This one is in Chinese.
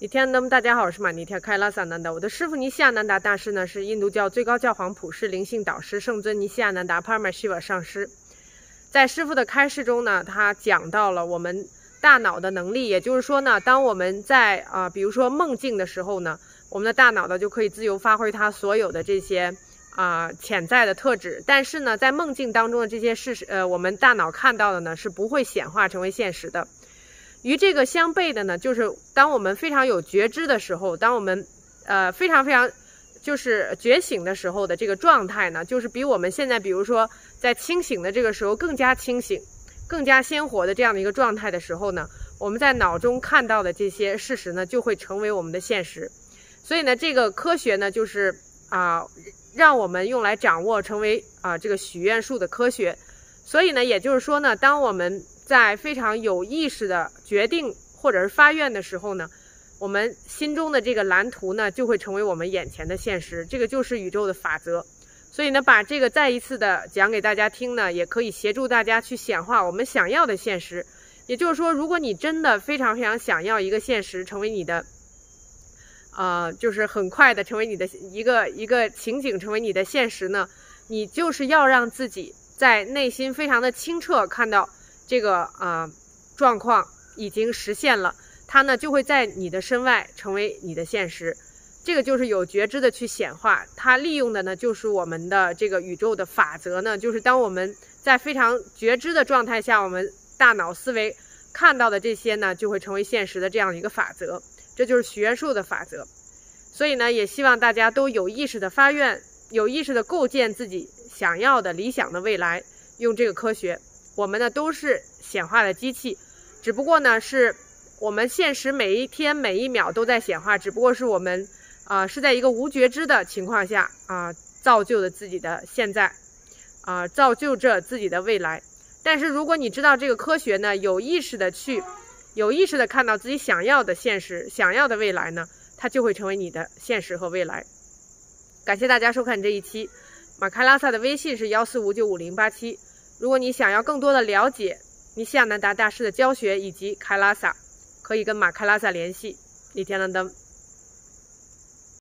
尼天那么大家好，我是玛尼天开拉萨南达。我的师傅尼西亚南达大师呢，是印度教最高教皇普世灵性导师圣尊尼西亚南达帕尔玛西瓦上师。在师傅的开示中呢，他讲到了我们大脑的能力，也就是说呢，当我们在啊，比如说梦境的时候呢，我们的大脑呢就可以自由发挥它所有的这些啊潜在的特质。但是呢，在梦境当中的这些事实，呃，我们大脑看到的呢是不会显化成为现实的。与这个相悖的呢，就是当我们非常有觉知的时候，当我们呃非常非常就是觉醒的时候的这个状态呢，就是比我们现在比如说在清醒的这个时候更加清醒、更加鲜活的这样的一个状态的时候呢，我们在脑中看到的这些事实呢，就会成为我们的现实。所以呢，这个科学呢，就是啊，让我们用来掌握成为啊这个许愿树的科学。所以呢，也就是说呢，当我们在非常有意识的决定或者是发愿的时候呢，我们心中的这个蓝图呢，就会成为我们眼前的现实。这个就是宇宙的法则。所以呢，把这个再一次的讲给大家听呢，也可以协助大家去显化我们想要的现实。也就是说，如果你真的非常非常想要一个现实成为你的，呃，就是很快的成为你的一个一个情景成为你的现实呢，你就是要让自己在内心非常的清澈，看到。这个啊状况已经实现了，它呢就会在你的身外成为你的现实。这个就是有觉知的去显化，它利用的呢就是我们的这个宇宙的法则呢，就是当我们在非常觉知的状态下，我们大脑思维看到的这些呢就会成为现实的这样一个法则。这就是许愿树的法则。所以呢，也希望大家都有意识的发愿，有意识的构建自己想要的理想的未来，用这个科学。我们呢都是显化的机器，只不过呢是我们现实每一天每一秒都在显化，只不过是我们啊是在一个无觉知的情况下啊造就了自己的现在，啊造就着自己的未来。但是如果你知道这个科学呢，有意识的去有意识的看到自己想要的现实、想要的未来呢，它就会成为你的现实和未来。感谢大家收看这一期，马开拉萨的微信是幺四五九五零八七。如果你想要更多的了解尼西亚南达大师的教学以及开拉萨，可以跟马开拉萨联系。李天能登。